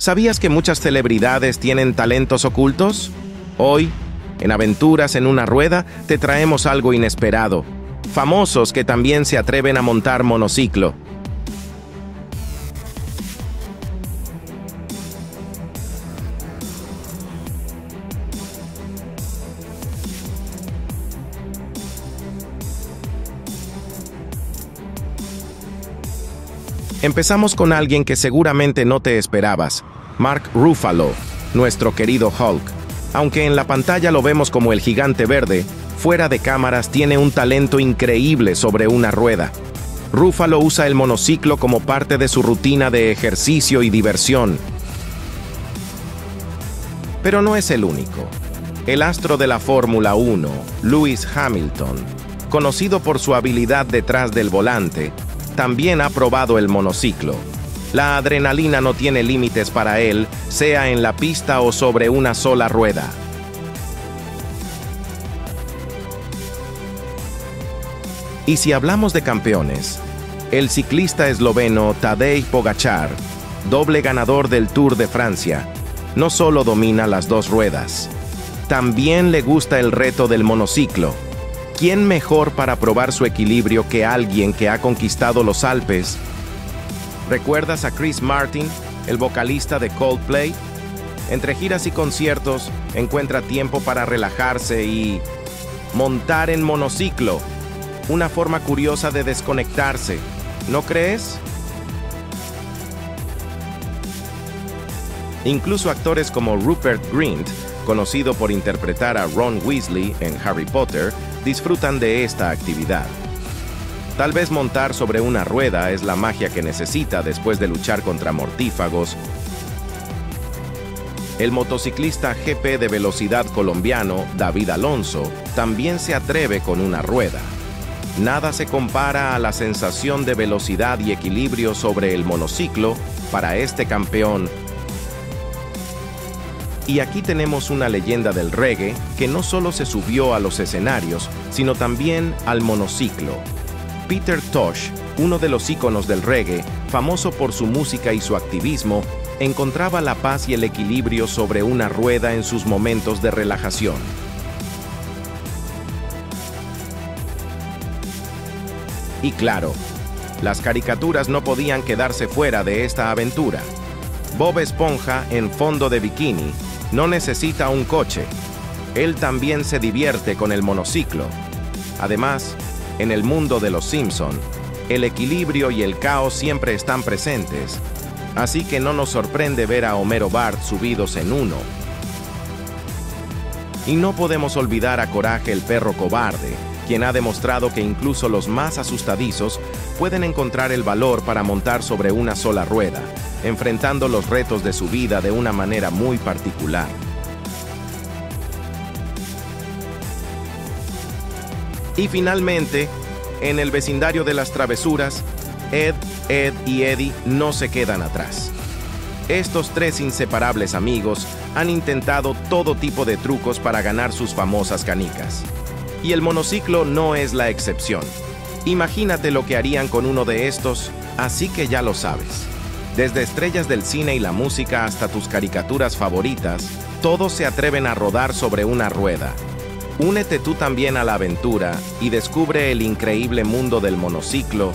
¿Sabías que muchas celebridades tienen talentos ocultos? Hoy, en Aventuras en una Rueda, te traemos algo inesperado. Famosos que también se atreven a montar monociclo. Empezamos con alguien que seguramente no te esperabas, Mark Ruffalo, nuestro querido Hulk. Aunque en la pantalla lo vemos como el gigante verde, fuera de cámaras tiene un talento increíble sobre una rueda. Ruffalo usa el monociclo como parte de su rutina de ejercicio y diversión. Pero no es el único. El astro de la Fórmula 1, Lewis Hamilton, conocido por su habilidad detrás del volante, también ha probado el monociclo. La adrenalina no tiene límites para él, sea en la pista o sobre una sola rueda. Y si hablamos de campeones, el ciclista esloveno Tadej Pogacar, doble ganador del Tour de Francia, no solo domina las dos ruedas, también le gusta el reto del monociclo, ¿quién mejor para probar su equilibrio que alguien que ha conquistado los Alpes? ¿Recuerdas a Chris Martin, el vocalista de Coldplay? Entre giras y conciertos, encuentra tiempo para relajarse y montar en monociclo, una forma curiosa de desconectarse, ¿no crees? Incluso actores como Rupert Grint, conocido por interpretar a Ron Weasley en Harry Potter, disfrutan de esta actividad. Tal vez montar sobre una rueda es la magia que necesita después de luchar contra mortífagos. El motociclista GP de velocidad colombiano, David Alonso, también se atreve con una rueda. Nada se compara a la sensación de velocidad y equilibrio sobre el monociclo para este campeón y aquí tenemos una leyenda del reggae que no solo se subió a los escenarios, sino también al monociclo. Peter Tosh, uno de los íconos del reggae, famoso por su música y su activismo, encontraba la paz y el equilibrio sobre una rueda en sus momentos de relajación. Y claro, las caricaturas no podían quedarse fuera de esta aventura. Bob Esponja, en fondo de bikini, no necesita un coche. Él también se divierte con el monociclo. Además, en el mundo de los Simpson, el equilibrio y el caos siempre están presentes, así que no nos sorprende ver a Homero Bart subidos en uno. Y no podemos olvidar a Coraje el perro cobarde, quien ha demostrado que incluso los más asustadizos pueden encontrar el valor para montar sobre una sola rueda, enfrentando los retos de su vida de una manera muy particular. Y finalmente, en el vecindario de las travesuras, Ed, Ed y Eddie no se quedan atrás. Estos tres inseparables amigos han intentado todo tipo de trucos para ganar sus famosas canicas. Y el monociclo no es la excepción. Imagínate lo que harían con uno de estos, así que ya lo sabes. Desde estrellas del cine y la música hasta tus caricaturas favoritas, todos se atreven a rodar sobre una rueda. Únete tú también a la aventura y descubre el increíble mundo del monociclo